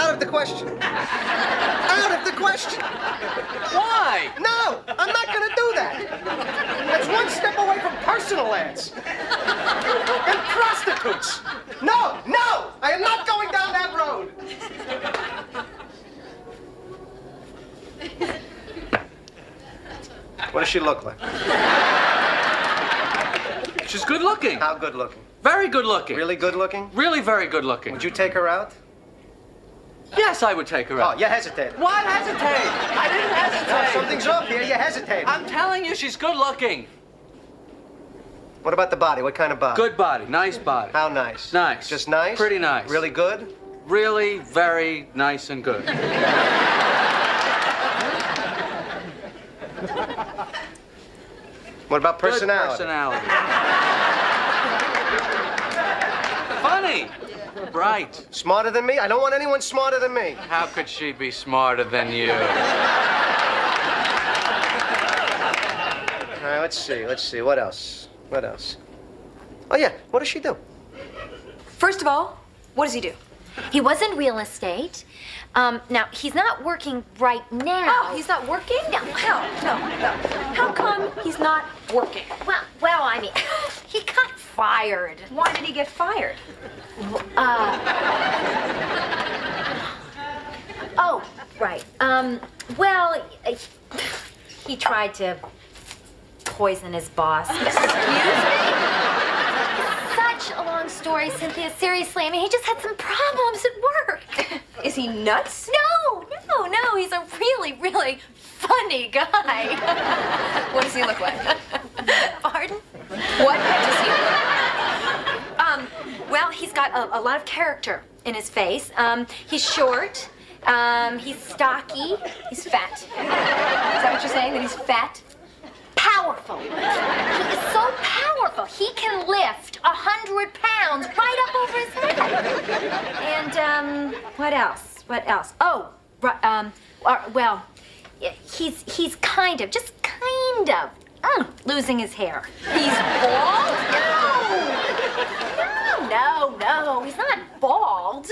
Out of the question. Out of the question. Why? No, I'm not gonna do that. That's one step away from personal ads. And prostitutes. No, no, I am not going down that road. What does she look like? She's good looking. How good looking? Very good looking. Really good looking? Really very good looking. Would you take her out? Yes, I would take her Oh, out. you hesitate. What hesitate? I didn't No, hesitate. Oh, something's up here. You hesitate. I'm telling you, she's good looking. What about the body? What kind of body? Good body, nice body. How nice? Nice. Just nice? Pretty nice. Really good? Really very nice and good. What about personality? Good personality. Funny. Bright. Smarter than me? I don't want anyone smarter than me. How could she be smarter than you? All right, let's see. Let's see. What else? What else? Oh, yeah. What does she do? First of all, what does he do? He was in real estate. Um, now, he's not working right now. Oh, he's not working? No. no, no, no. How come he's not working? Well, well, I mean, he got fired. Why did he get fired? Oh, right. Um, well, uh, he tried to poison his boss. Such a long story, Cynthia. Seriously, I mean, he just had some problems at work. Is he nuts? No, no, no. He's a really, really funny guy. What does he look like? Pardon? What does he look like? Well, he's got a, a lot of character in his face. Um, he's short. Um, he's stocky. He's fat. Is that what you're saying? That he's fat? Powerful. He is so powerful. He can lift a hundred pounds right up over his head. And um, what else? What else? Oh, um, uh, well, he's he's kind of, just kind of, mm, losing his hair. He's bald? No, no, no. He's not bald.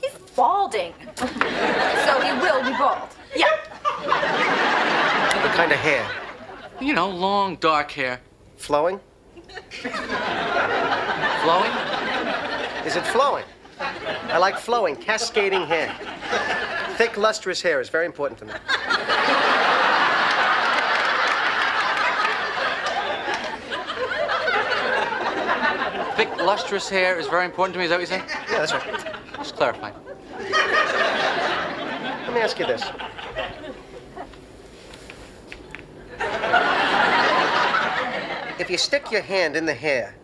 He's balding. So he will be bald. Yeah. What kind of hair? You know, long, dark hair. Flowing? Flowing? Is it flowing? I like flowing, cascading hair. Thick, lustrous hair is very important to me. Lustrous hair is very important to me. Is that what you're saying? Yeah, that's right. Just clarifying. Let me ask you this. If you stick your hand in the hair,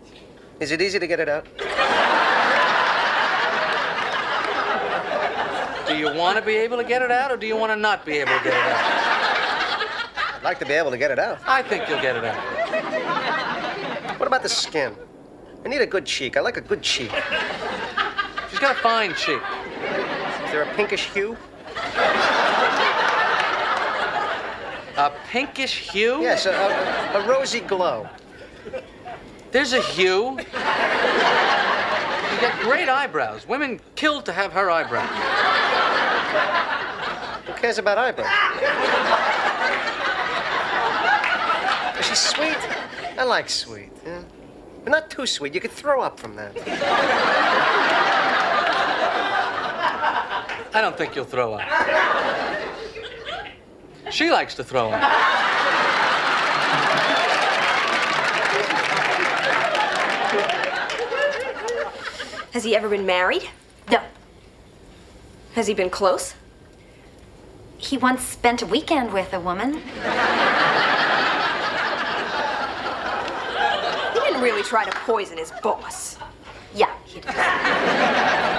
is it easy to get it out? Do you want to be able to get it out, or do you want to not be able to get it out? I'd like to be able to get it out. I think you'll get it out. What about the skin? I need a good cheek. I like a good cheek. She's got a fine cheek. Is there a pinkish hue? A pinkish hue? Yes, a, a, a rosy glow. There's a hue. You got great eyebrows. Women kill to have her eyebrows. Who cares about eyebrows? Is she sweet? I like sweet. Yeah. But not too sweet. You could throw up from that. I don't think you'll throw up. She likes to throw up. Has he ever been married? No. Has he been close? He once spent a weekend with a woman. He didn't really try to poison his boss. Yeah, he did.